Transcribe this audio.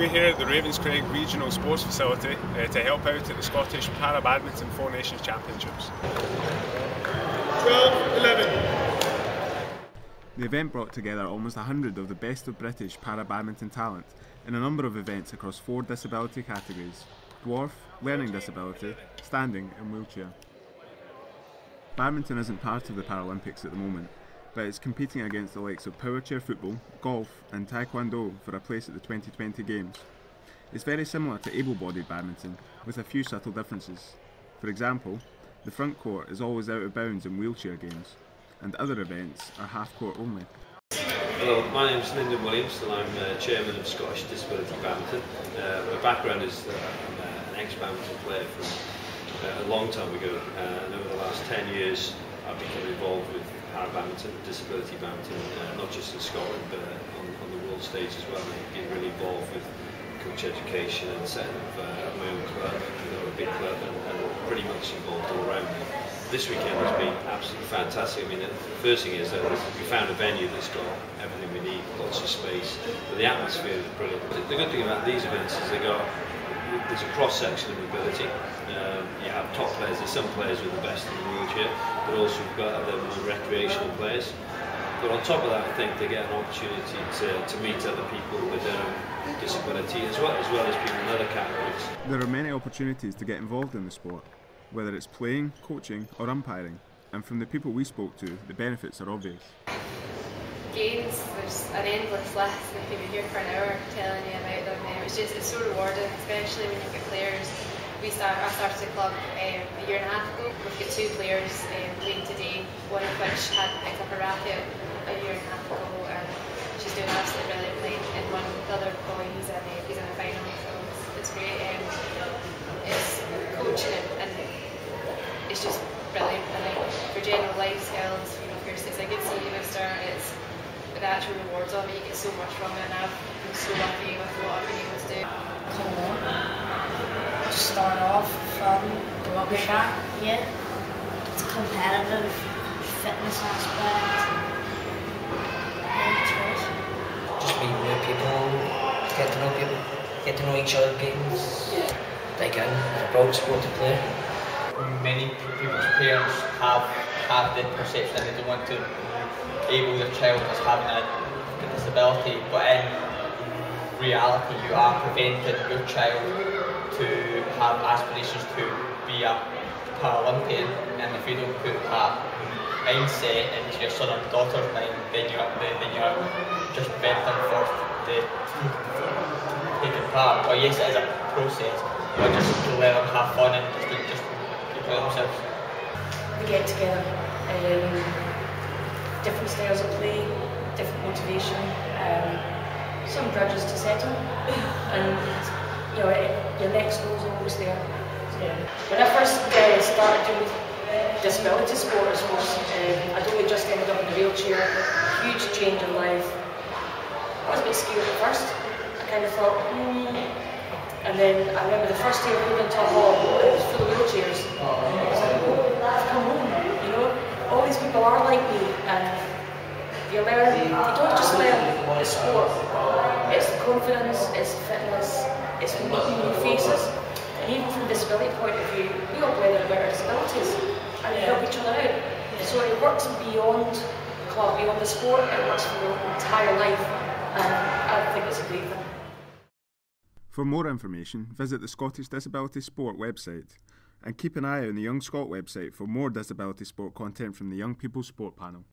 We're here at the Ravenscraig Regional Sports Facility uh, to help out at the Scottish Para Badminton Four Nations Championships. 12 11. The event brought together almost 100 of the best of British para badminton talent in a number of events across four disability categories dwarf, learning disability, standing, and wheelchair. Badminton isn't part of the Paralympics at the moment, but it's competing against the likes of powerchair football, golf, and taekwondo for a place at the 2020 Games. It's very similar to able bodied badminton, with a few subtle differences. For example, the front court is always out of bounds in wheelchair games, and other events are half court only. Hello, my name is Lyndon Williams and I'm uh, chairman of Scottish Disability Badminton. Uh, my background is that I'm uh, an ex-badminton player from uh, a long time ago uh, and over the last 10 years I've become involved with badminton, disability badminton, uh, not just in Scotland but on, on, the world stage as well. I've been really involved with coach education and setting up uh, my own club, you know, a big club and, and pretty much involved all around this weekend has been absolutely fantastic. I mean, the first thing is that we found a venue that's got everything we need, lots of space, but the atmosphere is brilliant. The good thing about these events is they got there's a cross section of ability. Um, have top players, there's some players with the best in the wheelchair, but also we've got other more recreational players. But on top of that, I think they get an opportunity to, to meet other people with their own disability as well, as well as people in other categories. There are many opportunities to get involved in the sport whether it's playing, coaching, or umpiring, and from the people we spoke to, the benefits are obvious. Games, there's an endless list, I could be here for an hour telling you about them. Eh? It's just it's so rewarding, especially when you've got players. We start, I started the club um, a year and a half ago. We've got two players um, playing today, one of which had picked up a racket a year and a half ago, and she's doing absolutely brilliantly. And one the other boy, he's in, a, he's in a final, so it's, it's great. Um, it's coaching and, it's just brilliant. I think for general life skills, you know, you're it's a good CV booster, it's the actual rewards of it, you get so much from it and I've been so lucky with what I've been able to do. Come on. Start off from the rugby shot. Yeah. It's competitive fitness aspect. Just meet new people, get to know people, get to know each other games. Like a, a broad sport to play many people's parents have have the perception that they don't want to able their child as having a, disability, but in reality you are preventing your child to have aspirations to be a Paralympian and if you don't put that mindset into your son or daughter's mind then you're, then you're just preventing them for the taking part. But yes it is a process, but just to let them have fun and just themselves. We get together, um, different styles of play, different motivation, um, some grudges to settle, and you know, your next goal is always there. When I first uh, started doing disability sports was, um, I'd only just ended up in a wheelchair, huge change in life. I was a bit scared at first. I kind of thought, hmm, and then I remember the first day we moved into a hall, it was full of wheelchairs. I was like, oh, come home, you know? All these people are like me, and you learn, you don't just learn the sport, it's the confidence, it's fitness, it's meeting new faces. And even from a disability point of view, we all play about our disabilities, and we help each other out. So it works beyond the club, beyond the sport, it works for your entire life, and I think it's a great thing. For more information, visit the Scottish Disability Sport website and keep an eye on the Young Scot website for more disability sport content from the Young People Sport panel.